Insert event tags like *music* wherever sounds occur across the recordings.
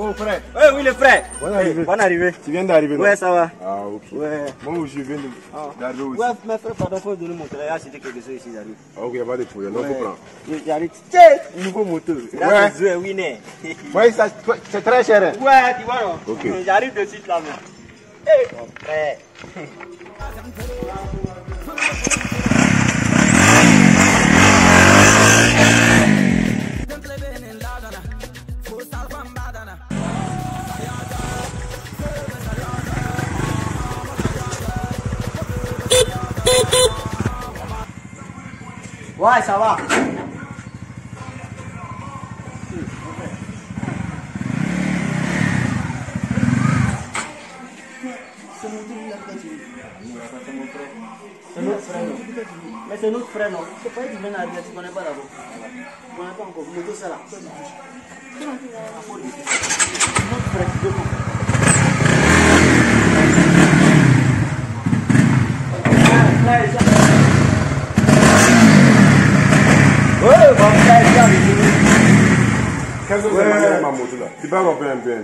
mon frère. Ouais, oui, le frère. Bonne arrivée. Bonne arrivée. Tu viens d'arriver Ouais, ça va. Ah, ok. Ouais. Moi aussi, je viens Ah. de- d'arriver aussi. Ouais, mes frères, pardon, faut donner mon téléphone. J'ai acheté quelque chose ici, j'arrive. Ah, ok, y a pas de problème. Non, faut prendre. Ouais. J'arrive. Tiens, nouveau moto. Là, Ouais. c'est oui. *laughs* Ouais, ça, c'est très cher. hein. Ouais, tu vois, non? Ok. *laughs* J'arrive de suite là, même. Eh, mon frère. *laughs* Ouais, ça va. C'est notre frère, non Mais c'est notre frère, non C'est pas lui qui vient d'arriver, tu connais pas d'abord. i b'a dɔn fɛn fɛn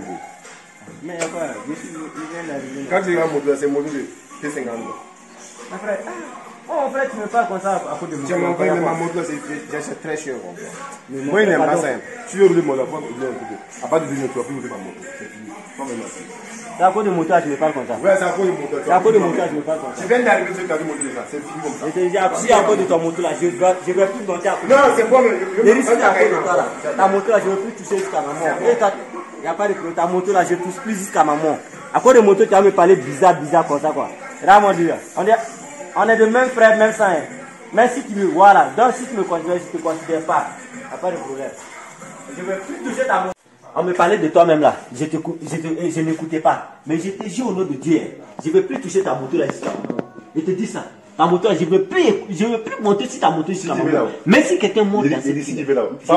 de k'a tigi ka moto la se mobili tɛ segin an ma moto là, c'est une moto de T50. Mon frère, ah, oh, mon frère, tu me parles comme ça à cause de Tu m'as envoyé ma moto là, c'est- c'est très cher. mon. Moi, il n'aime pas ça. Tu veux rouler mon enfant, il veut rouler. À part de deux tu vas plus rouler ma moto. C'est fini. C'est à cause de moto, tu me parles comme ça. Ouais, c'est à cause de moto. C'est à cause de moto, tu me parles comme ça. Tu viens d'arriver, tu as dit moto là, c'est fini comme ça. Je te dis, si à cause de ton moto là, je vais, je vais plus monter à côté. Non, c'est bon, mais je Les risques à cause de toi là. Ta moto là, je vais plus toucher jusqu'à maman. Et toi, il n'y a pas de problème. Ta moto là, je touche plus jusqu'à maman. À cause de moto, tu vas me parler bizarre, bizarre comme ça quoi. C'est là mon dieu. On est, on est de même frère, même sang. Même si tu me, voilà. Donc si tu me considères, si tu ne te considères pas, il n'y a pas de problème. Je ne vais plus toucher ta moto. On me parlait de toi-même là. Je, te, je, te- je n'écoutais pas. Mais je te jure au nom de Dieu, je ne vais plus toucher ta moto là jusqu'à Je te dis ça. Ta moto je ne vais plus, je vais plus monter sur ta moto jusqu'à veux maman. Même si quelqu'un monte dans cette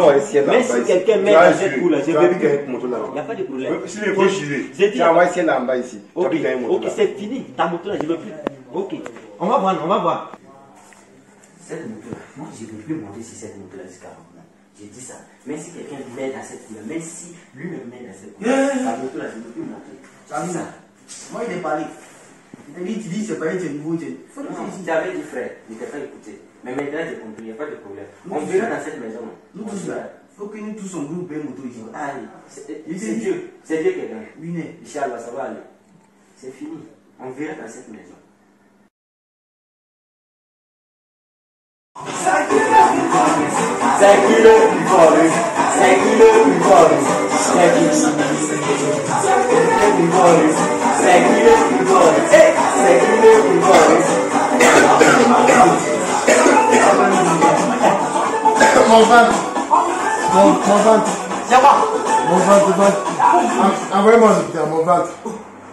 ouais, si mais si quelqu'un met dans cette là, je vais plus. Il n'y a pas de problème. Si il faut chier, J'ai tu dit, as envoyé celle là en bas ici. Ok, même c'est fini. Ta moto là, je ne veux plus. Ok. On va voir, on va voir. Cette là, moi je ne veux plus monter sur cette là jusqu'à maintenant. J'ai dit ça. Même si quelqu'un met dans cette là, même si lui me met dans cette cour là, ta moto là, je ne veux plus monter. Ça C'est ça. Moi, il est parlé. Il dit, tu dis, c'est pas un c'est nouveau. c'est- Faut ici. tu avais dit frère, ne t'ai pas écouté. Mais maintenant j'ai compris, il n'y a pas de problème. On verra dans cette maison. Nous tous là. Faut que nous tous on groupe un moto ici. Allez, c'est Il c'est Dieu. C'est Dieu qui est là. Oui. Inch'Allah, ça va aller. C'est fini. On verra dans cette maison. Sevgiyle mimarım, sevgiyle mimarım, sevgilim. Sevgiyle mimarım, sevgiyle mimarım, sevgiyle mimarım. Mon ventre, mon, mon ventre. Yama. Mon ventre, ventre. Ah, envoyez-moi à l'hôpital, mon ventre.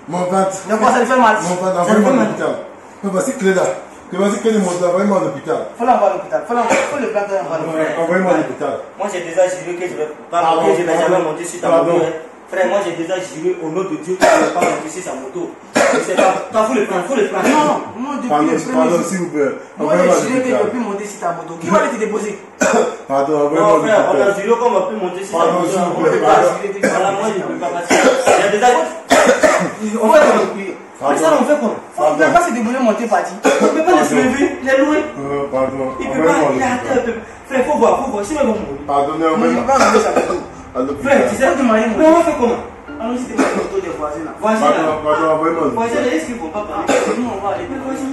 Mon ventre. Yama, ça lui fait mal. Mon ventre, envoyez-moi à l'hôpital. Non, voici clé là. Que voici clé de mon envoyez-moi à l'hôpital. Faut l'envoyer à l'hôpital. Faut. Faut le plaindre à l'hôpital. Envoyez-moi à l'hôpital. Moi j'ai déjà juré que je vais pas Pardon, monter, je vais jamais pardon, monter sur ta pardon. moto. hein. Frère, moi j'ai déjà juré au nom de Dieu que je ne vais pas monter sur sa moto. Toi faut le prendre, faut le prendre. Non, moi, depuis Pardon, le pardon, premier s'il vous plaît. Moi, j'ai juré que je ne peux plus monter sur ta moto. Qui va aller te déposer? *coughs* Pardon, envoyez-moi à on a juré qu'on ne va plus monter sur Pardon, moto. s'il vous On plaît, pardon. Voilà, moi je ne peux pas passer. J'ai déjà... On va. Mais ça, on fait comment On ne peut pas se débrouiller, monter, partir. On ne peut pas le soulever, il est loin. Euh, Pardon, Il peut pas, il. Frère, faut voir, faut voir, mourir. Pardonnez, On ne à l'hôpital. Frère, tu sais, de manière mais on va faire comment Allons, si c'est la moto des voisins là. Voisin Pardon, là. pardon, envoyez-moi à Voisin l'hôpital. là, est-ce qu'ils ne vont pas parler? Nous, on va aller. Mais voisin,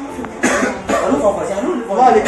allons voir voisin, allons On va aller.